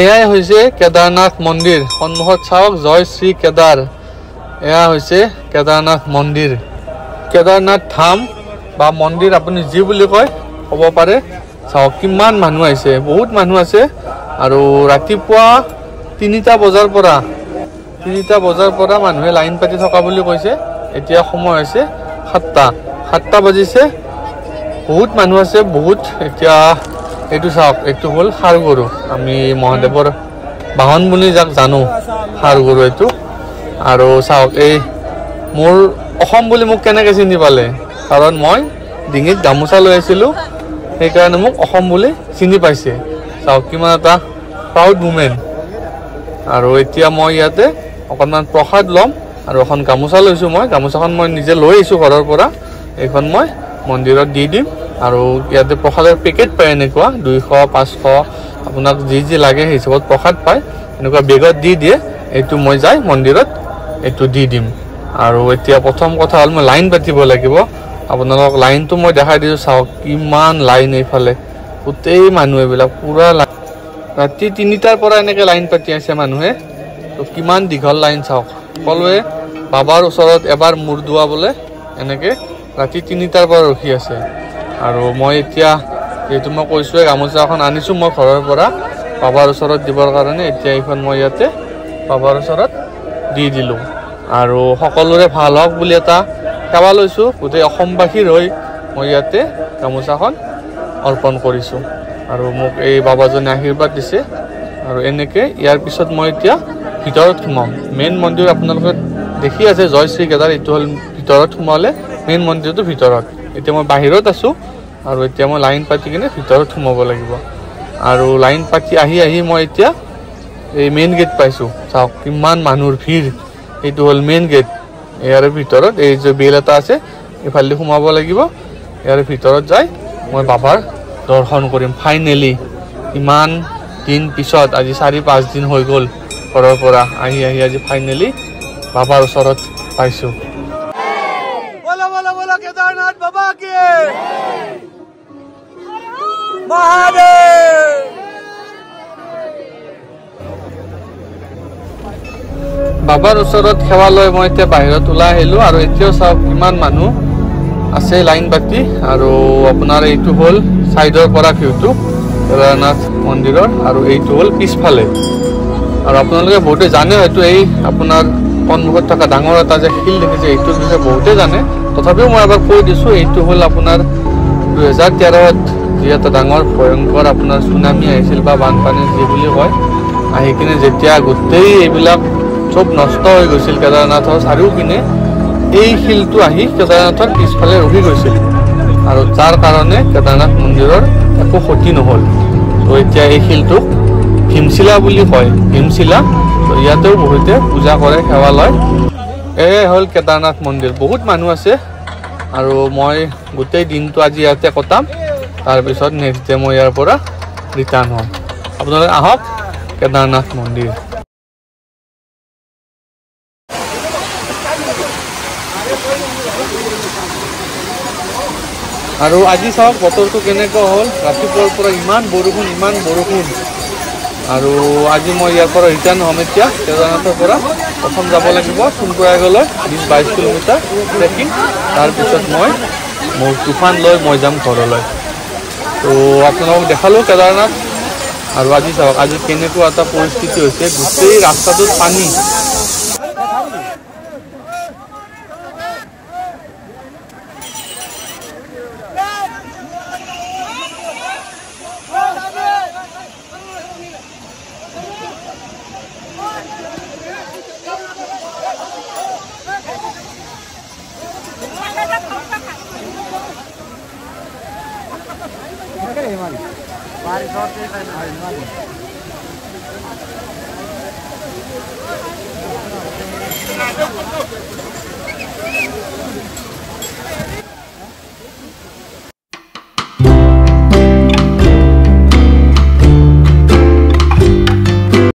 এয়াই হৈছে কেদাৰনাথ মন্দিৰ। সন্মুখত চাওক জয় শ্ৰী কেদাৰ। এয়া হৈছে কেদাৰনাথ মন্দিৰ। কেদাৰনাথ ধাম বা মন্দিৰ আপুনি যি বুলি কয় ক'ব পাৰে। চাওক কিমান মানুহ আহিছে বহুত মানুহ আছে। আৰু ৰাতিপুৱা তিনিটা বজাৰ পৰা তিনিটা বজাৰ পৰা মানুহে লাইন পাতি থকা বুলি কৈছে। এতিয়া সময় হৈছে সাতটা। সাতটা বাজিছে। বহুত মানুহ আছে বহুত। এতিয়া এইটো চাওক এইটো হ'ল সাৰ গৰু। আমি মহাদেৱৰ বাহন বুলি যাক জানো সাৰ গৰু এইটো। আৰু চাওক এই মোৰ অসম বুলি মোক কেনেকৈ চিনি পালে? কাৰণ মই ডিঙিত গামোচা লৈ আছিলোঁ সেইকাৰণে মোক অসম বুলি চিনি পাইছে। চাওক কিমান এটা প্ৰাউড মুমেণ্ট আৰু এতিয়া মই ইয়াতে অকণমান প্ৰসাদ ল'ম আৰু এখন গামোচা লৈছোঁ মই। গামোচাখন মই নিজে লৈ আহিছোঁ ঘৰৰ পৰা। এইখন মই মন্দিৰত দি দিম। আৰু ইয়াতে প্ৰসাদৰ পেকেট পায় এনেকুৱা দুইশ পাঁচশ আপোনাক যি যি লাগে সেই হিচাপত প্ৰসাদ পায়। এনেকুৱা বেগত দি দিয়ে এইটো মই যাই মন্দিৰত এইটো দি দিম। আৰু এতিয়া প্ৰথম কথা হ'ল মই লাইন পাতিব লাগিব। আপোনালোকক লাইনটো মই দেখাই দিছোঁ চাওক কিমান লাইন এইফালে। গোটেই মানুহ এইবিলাক পূৰা লাইন ৰাতি তিনিটাৰ পৰা এনেকৈ লাইন পাতি আছে মানুহে। তো কিমান দীঘল লাইন চাওক। সকলোৱে বাবাৰ ওচৰত এবাৰ মূৰ ধোৱাবলৈ এনেকৈ ৰাতি তিনিটাৰ পৰা ৰখি আছে। আৰু মই এতিয়া যিহেতু মই কৈছোঁৱে গামোচাখন আনিছোঁ মই ঘৰৰ পৰা। বাবাৰ ওচৰত দিবৰ কাৰণে এতিয়া এইখন মই ইয়াতে বাবাৰ ওচৰত দি দিলোঁ। আৰু সকলোৰে ভাল হওক বুলি এটা সেৱা লৈছোঁ গোটেই অসমবাসীৰ হৈ মই ইয়াতে গামোচাখন অৰ্পণ কৰিছোঁ। আৰু মোক এই বাবাজনে আশীৰ্বাদ দিছে। আৰু এনেকৈ ইয়াৰ পিছত মই এতিয়া ভিতৰত সোমাম। মেইন মন্দিৰ আপোনালোকে দেখি আছে জয় শ্ৰী কেদাৰ এইটো হ'ল ভিতৰত সোমালে মেইন মন্দিৰটো ভিতৰত। এতিয়া মই বাহিৰত আছোঁ। আৰু এতিয়া মই লাইন পাতি কিনে ভিতৰত সোমাব লাগিব। আৰু লাইন পাতি আহি আহি মই এতিয়া এই মেইন গেট পাইছোঁ। চাওক কিমান মানুহৰ ভিৰ। এইটো হ'ল মেইন গেট ইয়াৰে ভিতৰত এই যে বেল এটা আছে এইফালেদি সোমাব লাগিব। ইয়াৰে ভিতৰত যাই মই বাবাৰ দৰ্শন কৰিম। ফাইনেলি ইমান দিন পিছত আজি চাৰি পাঁচ দিন হৈ গ'ল। ঘৰৰ পৰা আহি আহি আজি ফাইনেলি বাবাৰ ওচৰত পাইছোঁ। महादेव বাবাৰ ওচৰত সেৱা লৈ মই এতিয়া বাহিৰত ওলাই আহিলোঁ আৰু এতিয়াও চাওক কিমান মানুহ আছে লাইন পাতি আৰু আপোনাৰ এইটো হ'ল ছাইডৰ পৰা ভিউটো কেদাৰনাথ মন্দিৰৰ আৰু এইটো হ'ল পিছফালে আৰু আপোনালোকে বহুতে জানে হয়তো এই আপোনাৰ সন্মুখত থকা ডাঙৰ এটা যে শিল দেখিছে এইটোৰ বিষয়ে বহুতে জানে তথাপিও মই এবাৰ কৈ দিছোঁ এইটো হ'ল আপোনাৰ দুহেজাৰ তেৰত যি এটা ডাঙৰ ভয়ংকৰ আপোনাৰ চুনামি আহিছিল বা বানপানী যি বুলি কয় আহি কিনে যেতিয়া গোটেই এইবিলাক চব নষ্ট হৈ গৈছিল কেদাৰনাথৰ চাৰিওপিনে এই শিলটো আহি কেদাৰনাথৰ পিছফালে ৰখি গৈছিল। আৰু যাৰ কাৰণে কেদাৰনাথ মন্দিৰৰ একো ক্ষতি নহ'ল। ত' এতিয়া এই শিলটোক ভীমশিলা বুলি কয় ভীমশিলা। ত' ইয়াতেও বহুতে পূজা কৰে সেৱা লয়। এয়াই হ'ল কেদাৰনাথ মন্দিৰ। বহুত মানুহ আছে। আৰু মই গোটেই দিনটো আজি ইয়াতে কটাম। তাৰপিছত নেক্সট ডে মই ইয়াৰ পৰা ৰিটাৰ্ণ হ'ম। আপোনালোকে আহক কেদাৰনাথ মন্দিৰ। আৰু আজি চাওক বতৰটো কেনেকুৱা হ'ল? ৰাতিপুৱাৰ পৰা ইমান বৰষুণ ইমান বৰষুণ। আৰু আজি মই ইয়াৰ পৰা ৰিটাৰ্ণ হ'ম এতিয়া কেদাৰনাথৰ পৰা। প্ৰথম যাব লাগিব সোণপ্ৰয়াগলৈ বিছ বাইছ কিলোমিটাৰ ট্ৰেকিং তাৰপিছত মই মোৰ তুফান লৈ মই যাম ঘৰলৈ। তো আপোনালোকক দেখালোঁ কেদাৰনাথ আৰু আজি চাওক আজি কেনেকুৱা এটা পৰিস্থিতি হৈছে গোটেই ৰাস্তাটোত পানী। Thank you.